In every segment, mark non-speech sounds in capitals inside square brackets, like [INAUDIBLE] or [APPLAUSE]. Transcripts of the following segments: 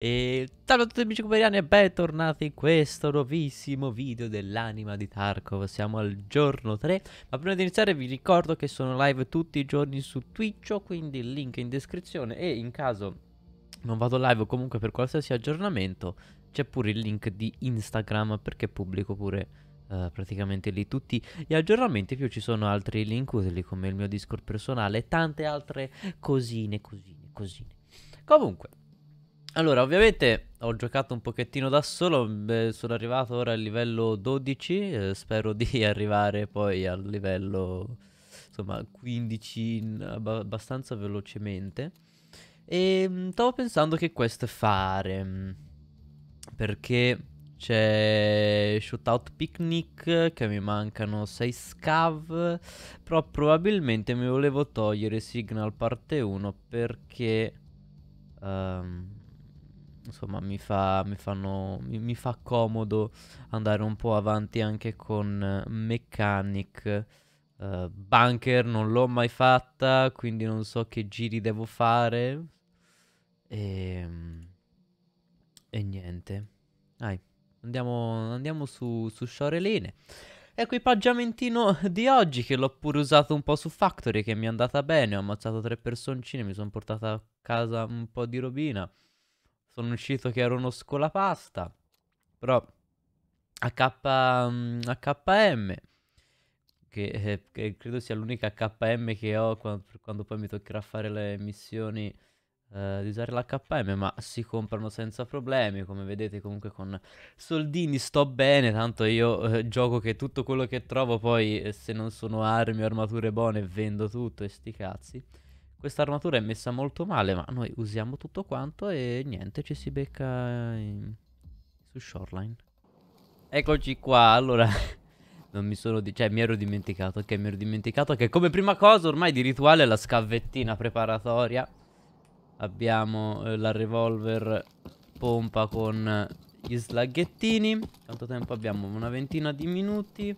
E ciao a tutti amici comeriani e bentornati in questo nuovissimo video dell'anima di Tarkov. Siamo al giorno 3 Ma prima di iniziare vi ricordo che sono live tutti i giorni su Twitch Quindi il link in descrizione e in caso non vado live o comunque per qualsiasi aggiornamento C'è pure il link di Instagram perché pubblico pure uh, praticamente lì tutti gli aggiornamenti. Più ci sono altri link utili come il mio Discord personale e tante altre cosine, cosine, cosine. Comunque allora, ovviamente ho giocato un pochettino da solo, beh, sono arrivato ora al livello 12, eh, spero [LAUGHS] di arrivare poi al livello, insomma, 15 ab abbastanza velocemente. E mm, stavo pensando che quest fare, mm, perché c'è Shootout Picnic che mi mancano 6 scav, però probabilmente mi volevo togliere Signal parte 1 perché... Um, insomma mi fa, mi, fanno, mi, mi fa comodo andare un po' avanti anche con Mechanic. Uh, bunker non l'ho mai fatta, quindi non so che giri devo fare. E, ehm, e niente. Dai, andiamo, andiamo su, su Scioreline. Equipaggiamentino di oggi che l'ho pure usato un po' su Factory che mi è andata bene. Ho ammazzato tre personcine, mi sono portata a casa un po' di robina. Sono uscito che ero uno scolapasta. Però HM che, eh, che, credo sia l'unica HM che ho quando, quando, poi mi toccherà fare le missioni eh, di usare l'HM ma si comprano senza problemi come vedete comunque con soldini sto bene tanto io eh, gioco che tutto quello che trovo poi eh, se non sono armi o armature buone vendo tutto e sti cazzi questa armatura è messa molto male, ma noi usiamo tutto quanto e niente, ci si becca in... su Shoreline. Eccoci qua, allora... [LAUGHS] non mi sono... Di... cioè mi ero dimenticato, che mi ero dimenticato che come prima cosa ormai di rituale la scavettina preparatoria. Abbiamo eh, la revolver pompa con gli slaghettini. Quanto tempo abbiamo? Una ventina di minuti.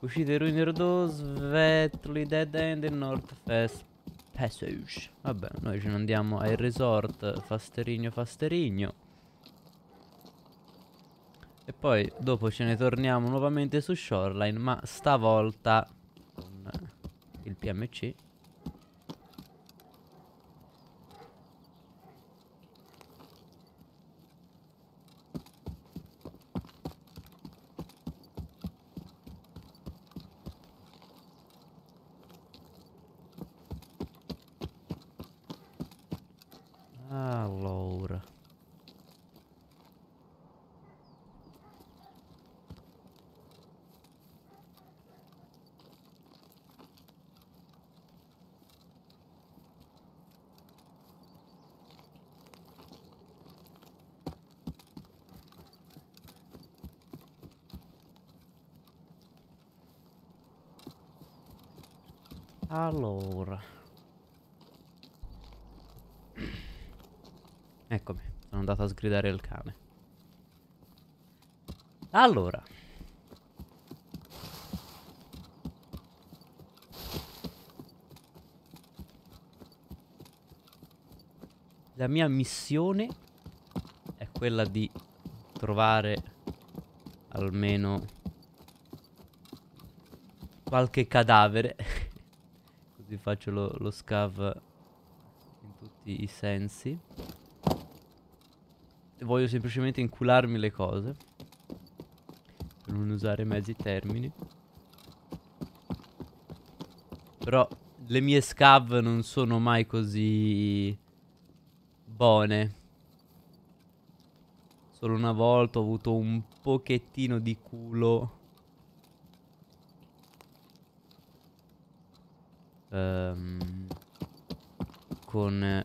Uscite Ruiner 2, Svetli, Dead End e Northfest Passage. Vabbè, noi ce ne andiamo al resort Fasterigno Fasterigno. E poi dopo ce ne torniamo nuovamente su Shoreline, ma stavolta con il PMC. Allora. Allora. Eccomi, sono andato a sgridare il cane. Allora. La mia missione è quella di trovare almeno qualche cadavere. Così faccio lo, lo scav in tutti i sensi voglio semplicemente incularmi le cose. Per non usare mezzi termini. Però le mie scav non sono mai così buone. Solo una volta ho avuto un pochettino di culo. Um, con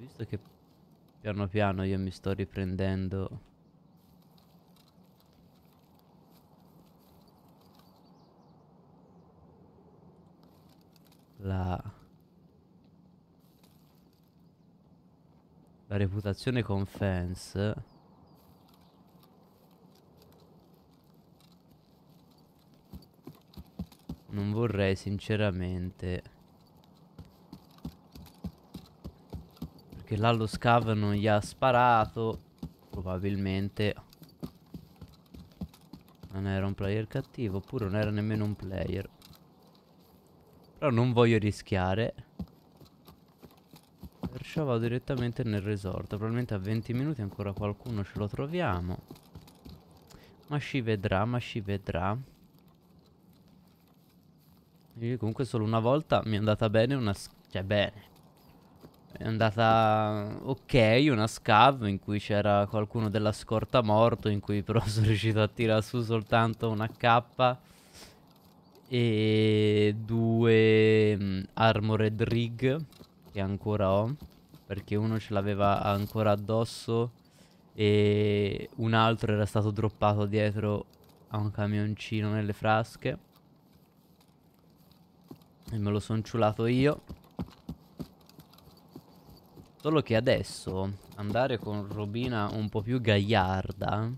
visto che piano piano io mi sto riprendendo La reputazione con fans Non vorrei sinceramente. Perché là lo scav non gli ha sparato. Probabilmente. Non era un player cattivo. Oppure non era nemmeno un player. Però non voglio rischiare. Perciò vado direttamente nel resort. Probabilmente a 20 minuti ancora qualcuno ce lo troviamo. Ma ci vedrà, ma ci vedrà. Io comunque solo una volta mi è andata bene una... Cioè bene. È andata ok una scav in cui c'era qualcuno della scorta morto in cui però [LAUGHS] sono riuscito a tirare su soltanto una K e due um, armored rig che ancora ho perché uno ce l'aveva ancora addosso e un altro era stato droppato dietro a un camioncino nelle frasche e me lo sono ciulato io. Solo che adesso andare con robina un po' più gagliarda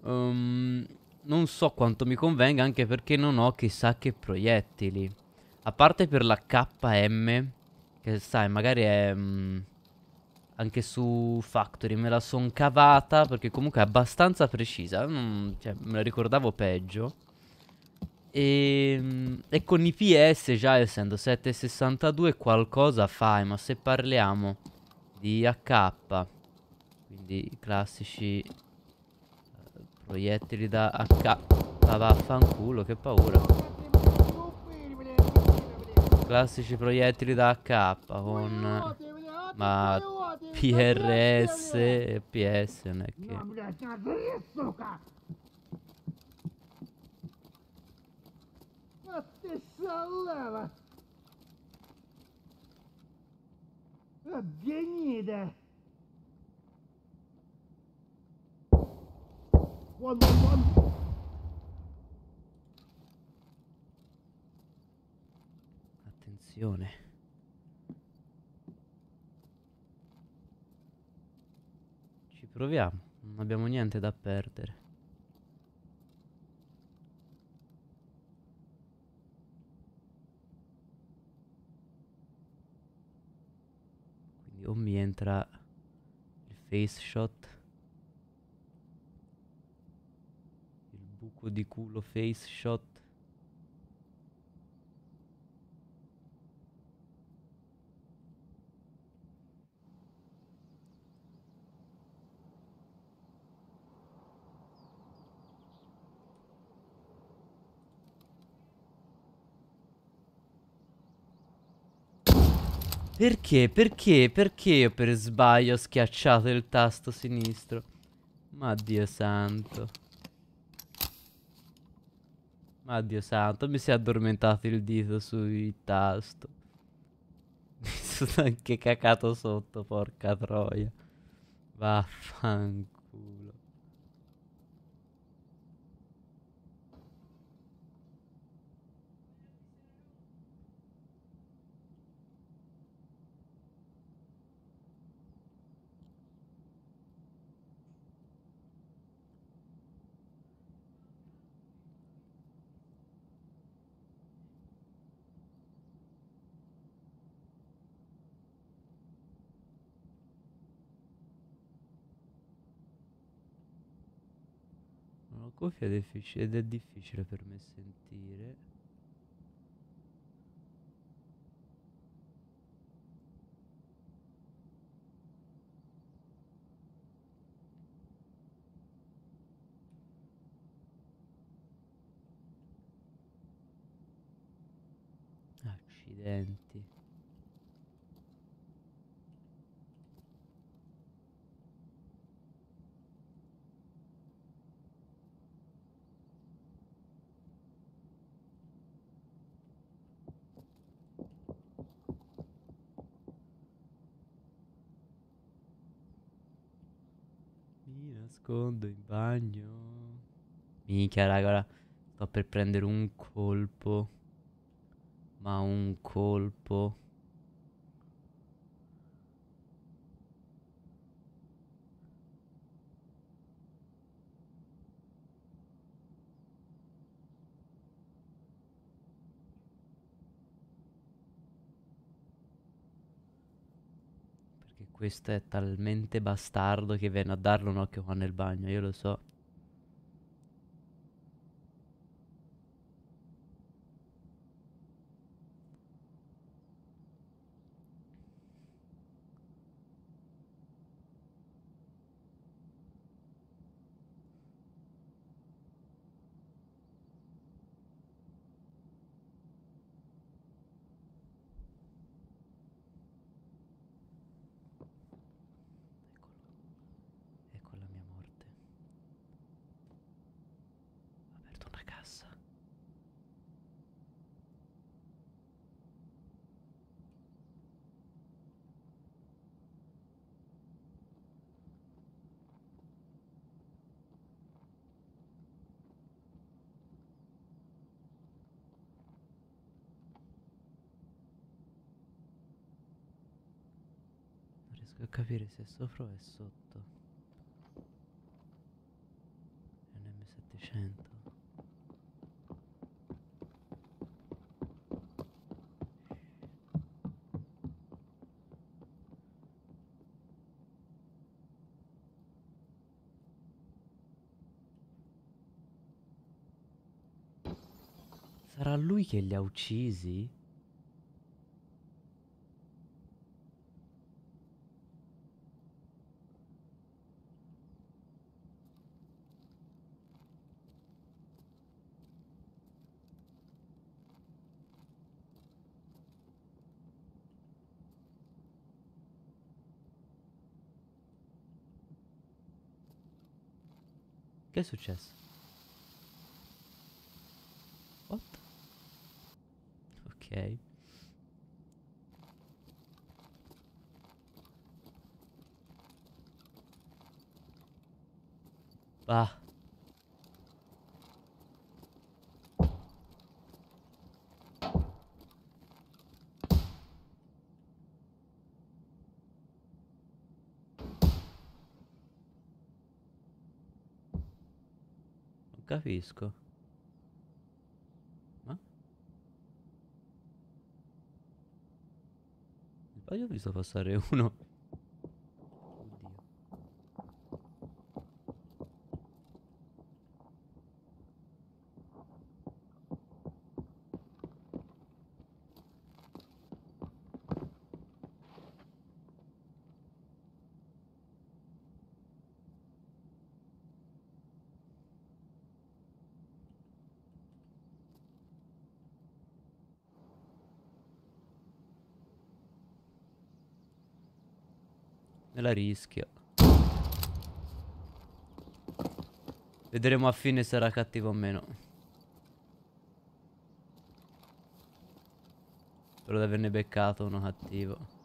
um, non so quanto mi convenga anche perché non ho chissà che proiettili. A parte per la KM, che sai, magari è... Um, anche su Factory me la son cavata perché comunque è abbastanza precisa. Non, cioè, me la ricordavo peggio. E, ehm, e con i PS già essendo 762 qualcosa fai, ma se parliamo di AK, quindi i classici eh, proiettili da ah, vaffanculo, che paura. Classici proiettili da AK con ma PRS e PS non è che Шалава! Гнида! Вон, вон, вон! Attenzione. Ci proviamo, non abbiamo niente da perdere. o mi entra il face shot il buco di culo face shot Perché? Perché? Perché io per sbaglio ho schiacciato il tasto sinistro? Ma Dio santo. Ma Dio santo, mi si è addormentato il dito sul tasto. [LAUGHS] Mi sono anche cacato sotto, porca troia. Vaffanculo. Cuffia ed è, difficile per me sentire. Accidenti. Nascondo in bagno. Minchia, raga, sto per prendere un colpo. Ma un colpo. Questo è talmente bastardo che viene a darle un occhio qua nel bagno, io lo so. Eccolo. Ecco la mia morte. Ho aperto una cassa. Non riesco a capire se è sopra o è sotto. È un M700. Sarà lui che li ha uccisi? Che è successo? What? Ok. Ah. Capisco. Ma? Poi ho visto passare uno. La rischio. Vedremo a fine se sarà cattivo o meno. Spero di averne beccato uno cattivo.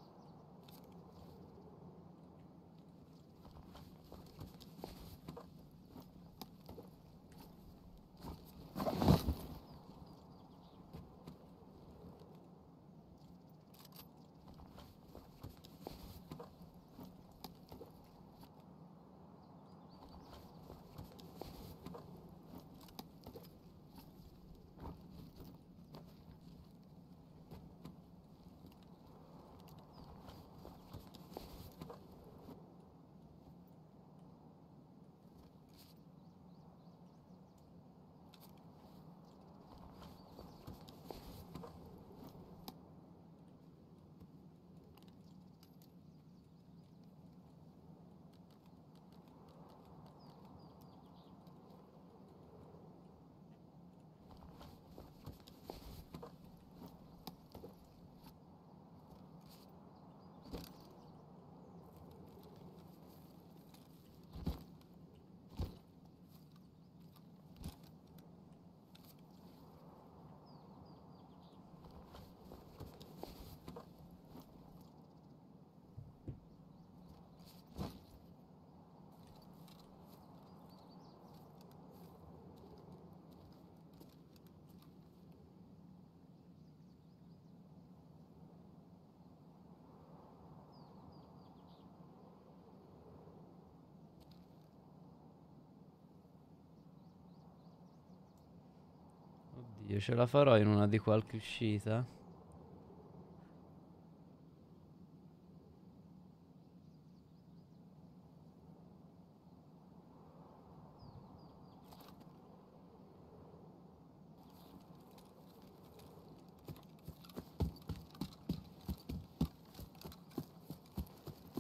Io ce la farò in una di qualche uscita.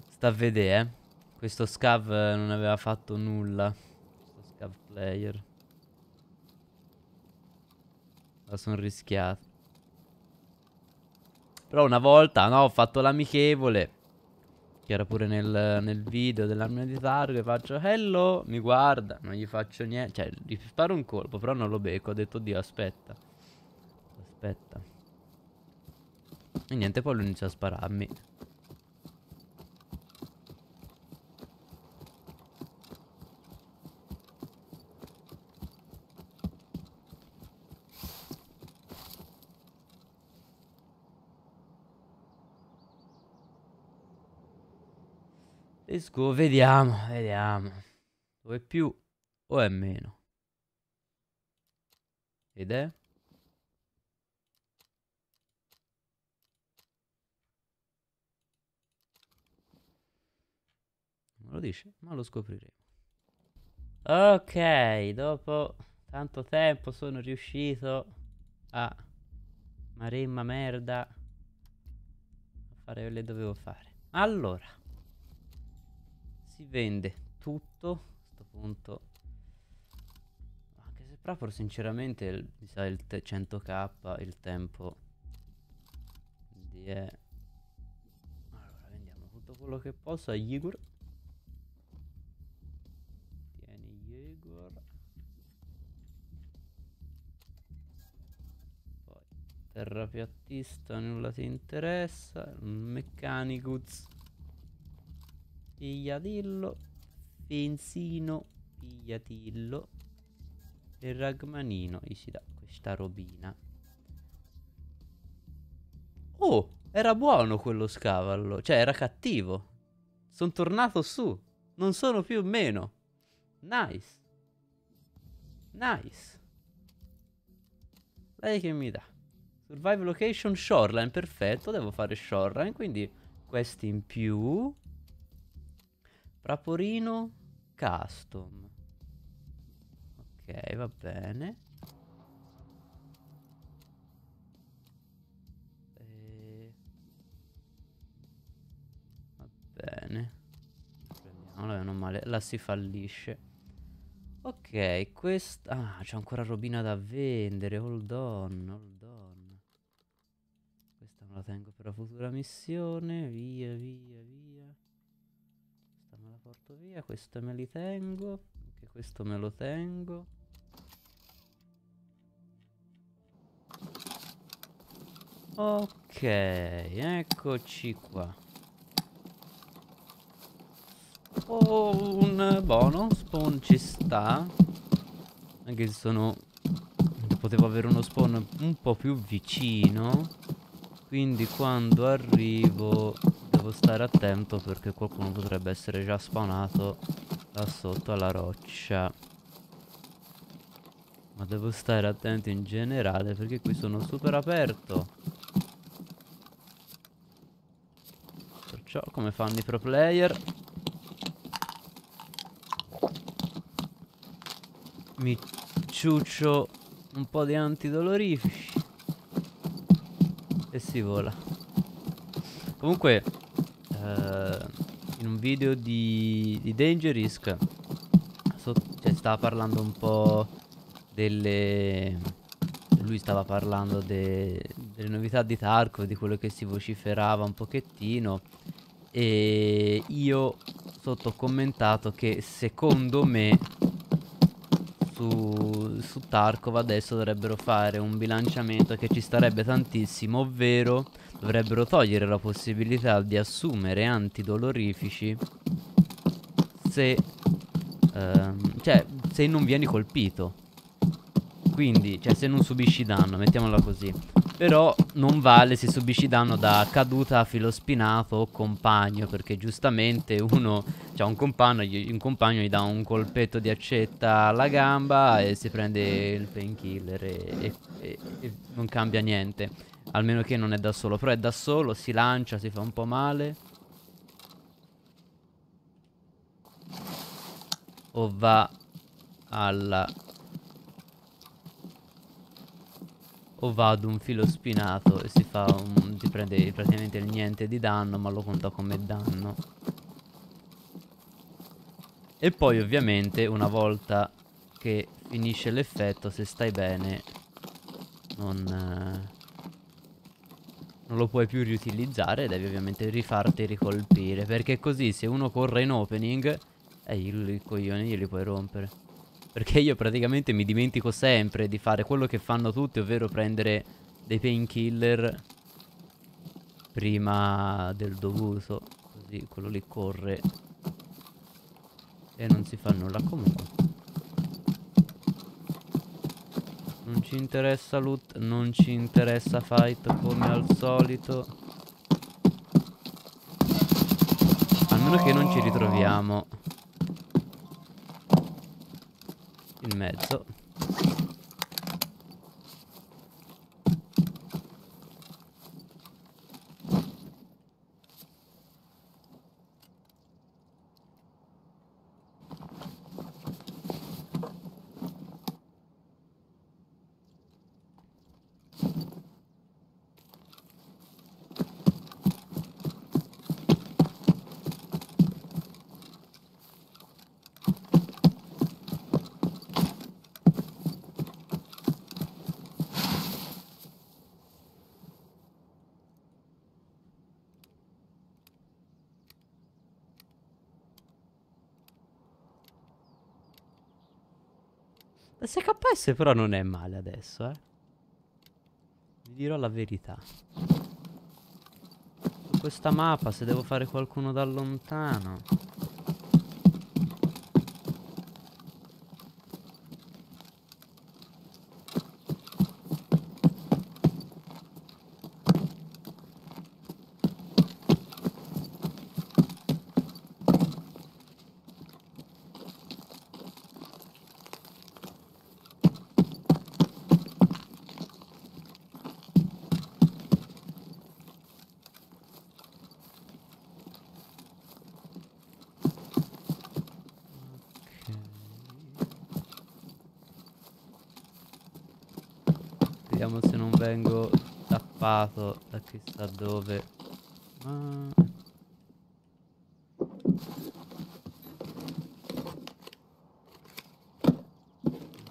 Sta a vedere, eh. Questo scav eh, non aveva fatto nulla. Questo scav player. La sono rischiato. Però una volta, no, ho fatto l'amichevole. Che era pure nel, nel video dell'arma di targo. E faccio hello, mi guarda, non gli faccio niente. Cioè, gli sparo un colpo, però non lo becco. Ho detto, Dio, aspetta. Aspetta. E niente, poi lui inizia a spararmi. Let's vediamo, vediamo. O è più o è meno. Ed è? Non lo dice, ma lo scopriremo. Ok, dopo tanto tempo sono riuscito a Maremma merda a fare quello che dovevo fare. Allora, si vende tutto a questo punto. Anche se proprio sinceramente il, mi sa il 100k il tempo di è... Allora, vendiamo tutto quello che posso a Igor. Terrapiattista nulla ti interessa. Meccanicuz. Pigliatillo. Fensino. Pigliatillo. E Ragmanino. Gli si dà questa robina. Oh, era buono quello scavallo. Cioè, era cattivo. Sono tornato su. Non sono più meno. Nice. Nice. Lei che mi dà? Survive location shoreline, perfetto, devo fare shoreline, quindi questi in più. Praporino custom. Ok, va bene. E... Va bene. Prendiamola, non male, la si fallisce. Ok, questa... Ah, c'è ancora robina da vendere, hold on, hold on la tengo per la futura missione. Via, via, via. Porto via. Questa me li tengo. Anche questo me lo tengo. Ok, eccoci qua. Oh, un buono, spawn ci sta. Anche se sono... Potevo avere uno spawn un po' più vicino. Quindi quando arrivo devo stare attento perché qualcuno potrebbe essere già spawnato là sotto alla roccia. Ma devo stare attento in generale perché qui sono super aperto. Perciò come fanno i pro player mi ciuccio un po' di antidolorifici e si vola. Comunque, eh, in un video di, di Dangerisk, so, cioè, stava parlando un po' delle... Lui stava parlando de, delle novità di Tarkov, di quello che si vociferava un pochettino. E io sotto ho commentato che secondo me su, su Tarkov adesso dovrebbero fare un bilanciamento che ci starebbe tantissimo, ovvero dovrebbero togliere la possibilità di assumere antidolorifici se, ehm, cioè, se non vieni colpito. Quindi, cioè se non subisci danno, mettiamola così. Però non vale se subisci danno da caduta filo spinato o compagno Perché giustamente uno ha un compagno, un compagno gli dà un colpetto di accetta alla gamba E si prende il painkiller e, e, e, e non cambia niente. Almeno che non è da solo. Però è da solo, si lancia, si fa un po' male. O va alla o va ad un filo spinato e si fa un, ti prende praticamente il niente di danno ma lo conta come danno E poi ovviamente una volta che finisce l'effetto, se stai bene, non, eh, non lo puoi più riutilizzare, devi ovviamente rifarti ricolpire, perché così se uno corre in opening, eh, i, coglioni glieli puoi rompere. Perché io praticamente mi dimentico sempre di fare quello che fanno tutti, ovvero prendere dei painkiller prima del dovuto. Così quello lì corre e non si fa nulla comunque. Non ci interessa loot, non ci interessa fight come al solito. Almeno che non ci ritroviamo in mezzo. SKS però non è male adesso, eh. Vi dirò la verità. Su questa mappa, se devo fare qualcuno da lontano... Vediamo se non vengo tappato da chissà dove. Ah.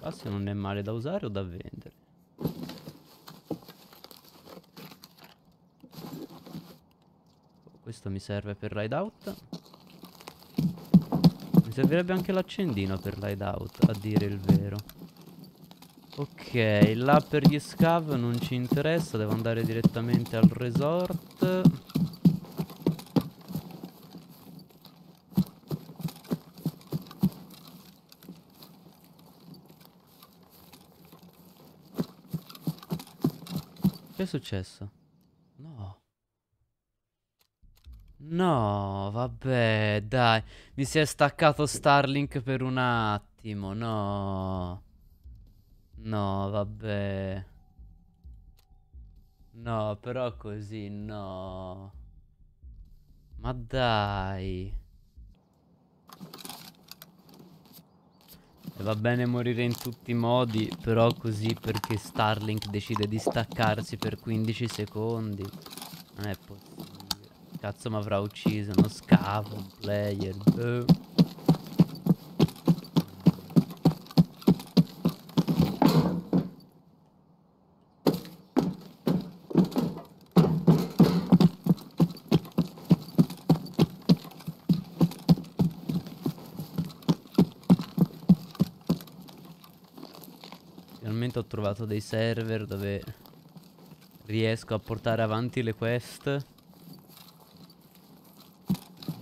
Questo non è male da usare o da vendere. Questo mi serve per l'hideout. Mi servirebbe anche l'accendino per l'hideout, a dire il vero. Ok, là per gli scav non ci interessa, devo andare direttamente al resort. Che è successo? No. No, vabbè, dai. Mi si è staccato Starlink per un attimo, no. No, vabbè. No, però così no. Ma dai. E va bene morire in tutti i modi, però così perché Starlink decide di staccarsi per 15 secondi. Non è possibile. Cazzo mi avrà ucciso, uno scavo, un player. Boh. Finalmente ho trovato dei server dove riesco a portare avanti le quest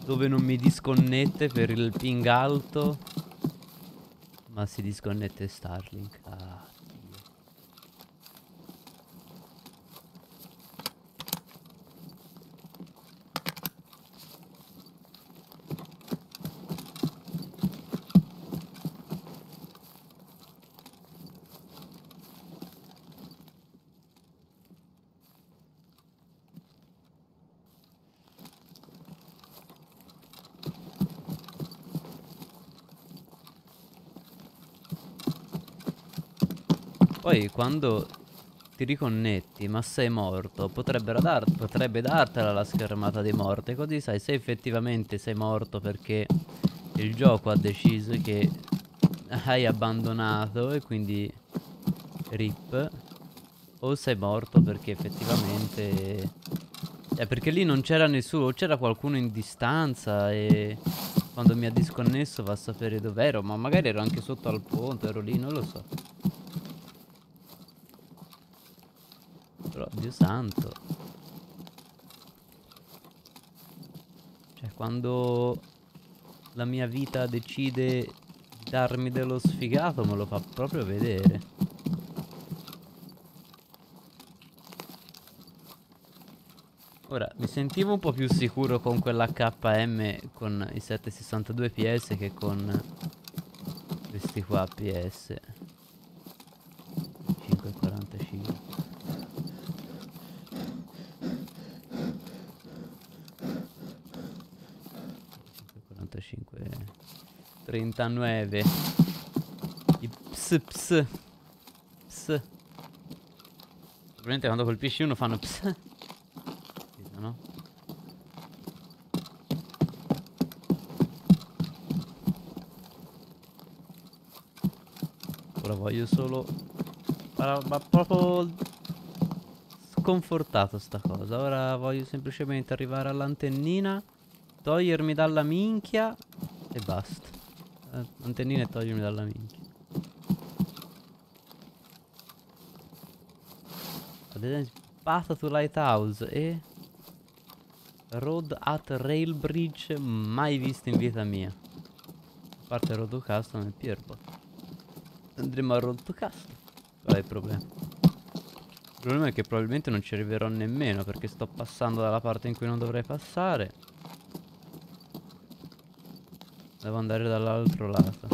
dove non mi disconnette per il ping alto ma si disconnette Starlink. Ah, Dio. Poi quando ti riconnetti ma sei morto dar potrebbe dartela la schermata di morte così sai se effettivamente sei morto perché il gioco ha deciso che hai abbandonato e quindi rip o sei morto perché effettivamente eh, perché lì non c'era nessuno c'era qualcuno in distanza e quando mi ha disconnesso va a sapere dov'ero ma magari ero anche sotto al ponte ero lì non lo so però Dio santo. Cioè quando la mia vita decide di darmi dello sfigato me lo fa proprio vedere. Ora, mi sentivo un po' più sicuro con quell'HM con i 762 PS che con questi qua PS 39 I ps ps ps. Probabilmente quando colpisci uno fanno ps. No? Ora voglio solo ma, proprio sconfortato sta cosa. Ora voglio semplicemente arrivare all'antennina Togliermi dalla minchia E basta Antennina e togliermi dalla minchia Ad esempio Path to Lighthouse e Road at Rail Bridge mai visto in vita mia. A parte Road to Custom e Pierbot. Andremo a Road to Custom. Qual è il problema? Il problema è che probabilmente non ci arriverò nemmeno perché sto passando dalla parte in cui non dovrei passare. Devo andare dall'altro lato.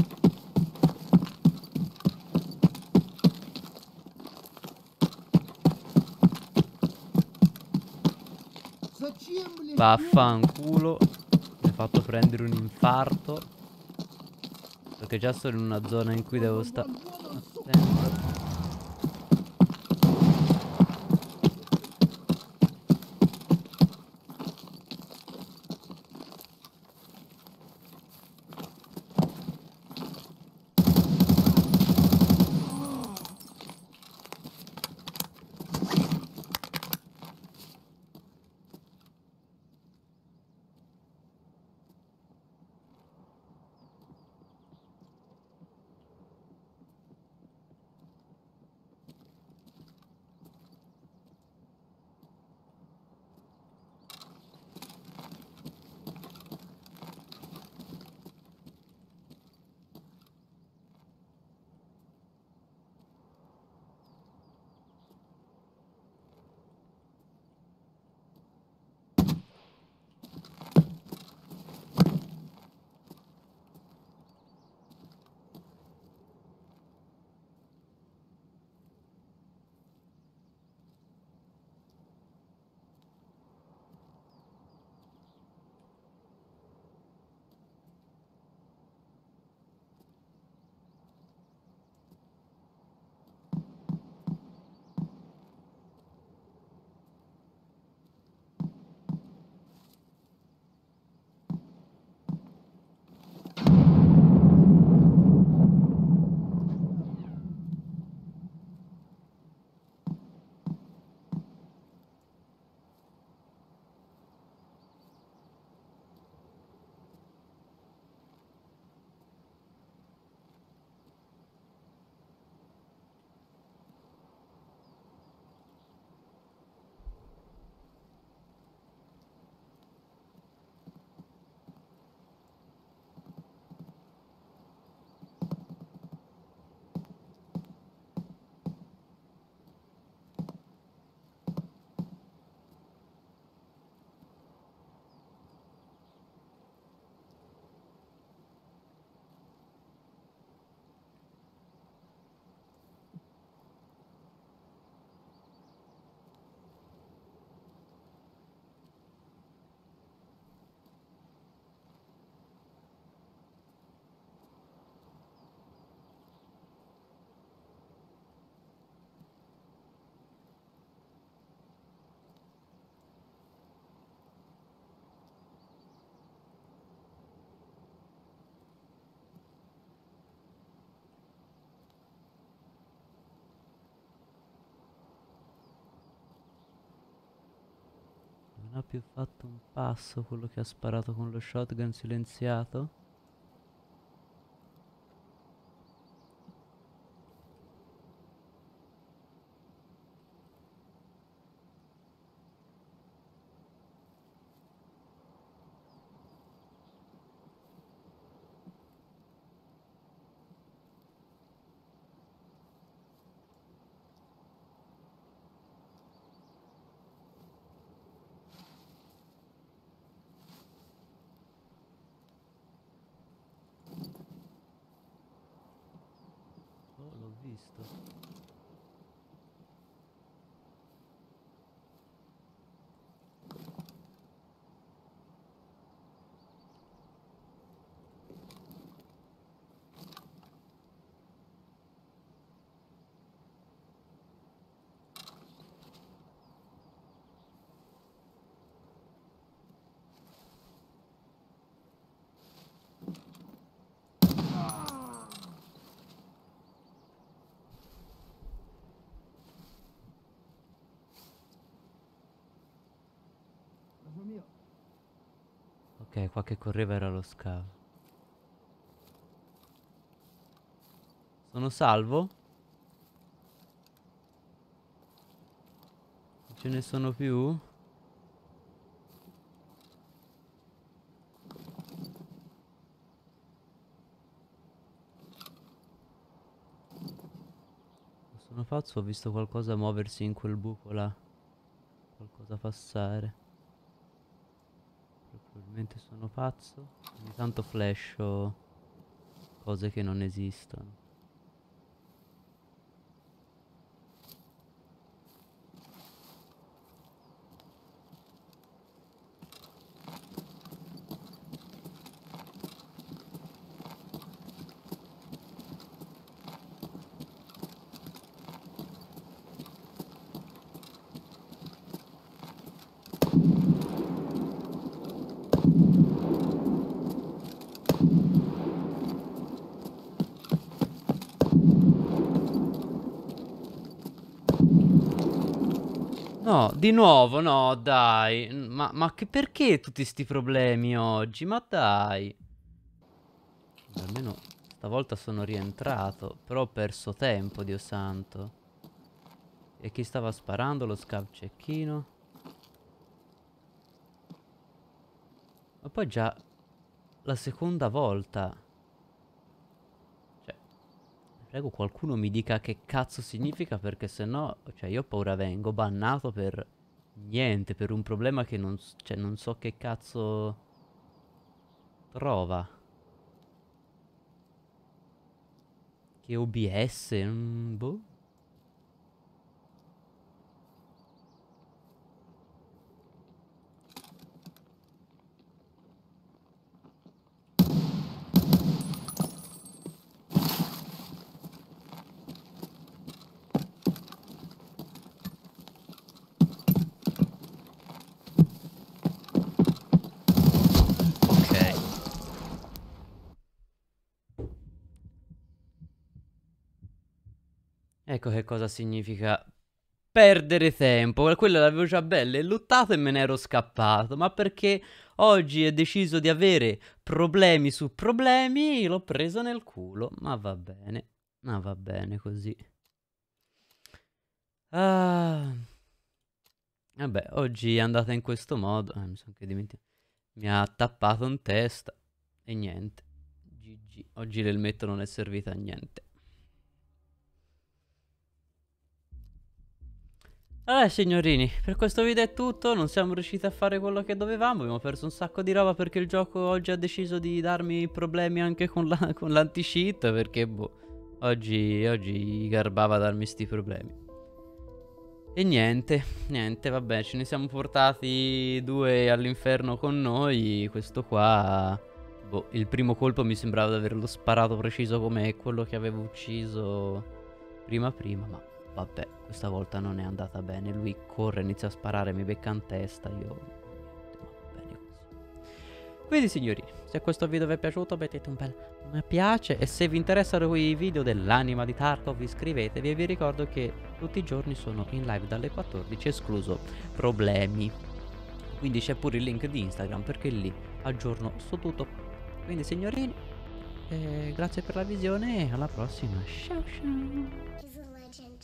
Vaffanculo. Mi ha fatto prendere un infarto. Perché già sono in una zona in cui devo stare... più fatto un passo quello che ha sparato con lo shotgun silenziato? Oh, l'ho visto. Lascia mio. Ok, qua che correva era lo scavo. Sono salvo? Ce ne sono più? Sono pazzo, ho visto qualcosa muoversi in quel buco là. Qualcosa passare. Probabilmente sono pazzo. Ogni tanto flasho cose che non esistono. Di nuovo, no, dai. Ma, ma che perché tutti sti problemi oggi? Ma dai. Almeno stavolta sono rientrato, però ho perso tempo, Dio santo. E chi stava sparando? Lo scav cecchino. Ma poi già la seconda volta. Prego qualcuno mi dica che cazzo significa perché se no, cioè io ho paura vengo bannato per niente, per un problema che non, cioè, non so che cazzo trova. Che OBS, mm, boh. Ok. Ecco che cosa significa perdere tempo. Quella l'avevo già bella e lottato e me ne ero scappato. Ma perché oggi ho deciso di avere problemi su problemi, l'ho preso nel culo. Ma va bene. Ma va bene così. Ah. Vabbè, oggi è andata in questo modo. Ah, mi sono anche dimenticato. Mi ha tappato in testa. E niente. GG. Oggi l'elmetto non è servito a niente. Allora signorini, per questo video è tutto, non siamo riusciti a fare quello che dovevamo, abbiamo perso un sacco di roba perché il gioco oggi ha deciso di darmi problemi anche con la- [LAUGHS] l'anti-cheat perché boh, oggi, oggi garbava darmi sti problemi. E niente, niente, vabbè, ce ne siamo portati due all'inferno con noi, questo qua, boh, il primo colpo mi sembrava di averlo sparato preciso come quello che avevo ucciso prima prima, ma vabbè, questa volta non è andata bene. Lui corre, inizia a sparare, mi becca in testa. Io. Quindi, signori, se questo video vi è piaciuto, mettete un bel mi piace. E se vi interessano i video dell'anima di Tarkov, iscrivetevi. E vi ricordo che tutti i giorni sono in live dalle 14, escluso problemi. Quindi c'è pure il link di Instagram perché lì aggiorno su tutto. Quindi signorini, eh, grazie per la visione e alla prossima. Ciao ciao.